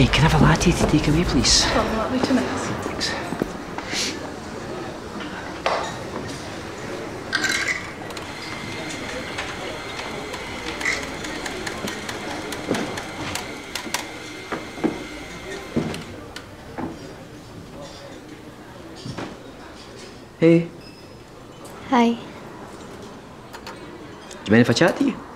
Hi, can I have a latte to take away, please? Oh, that'll be two minutes. Thanks. Hey, Hi. do you mind if I chat to you?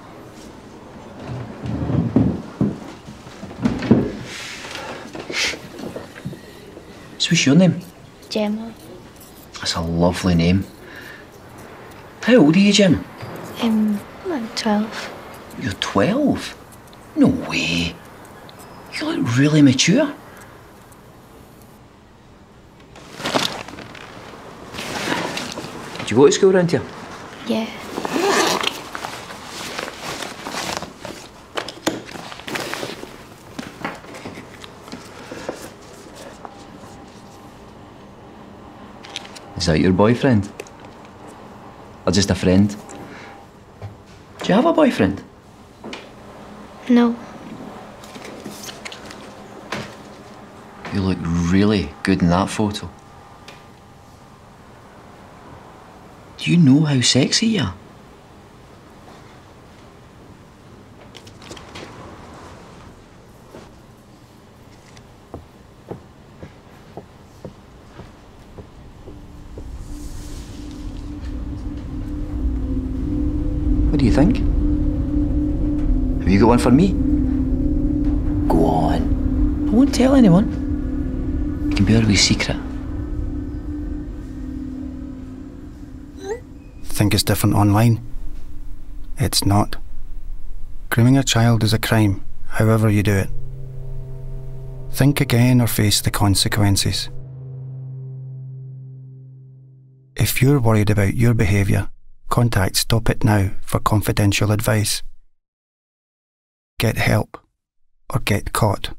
So what's your name? Gemma. That's a lovely name. How old are you, Jim? Um, I'm 12. You're 12? No way. You look really mature. Did you go to school around here? Yeah. Is that your boyfriend? Or just a friend? Do you have a boyfriend? No. You look really good in that photo. Do you know how sexy you are? What do you think? Have you got one for me? Go on. I won't tell anyone. It can be our wee secret. think it's different online. It's not. Grooming a child is a crime, however you do it. Think again or face the consequences. If you're worried about your behaviour, contact Stop It Now for confidential advice. Get help or get caught.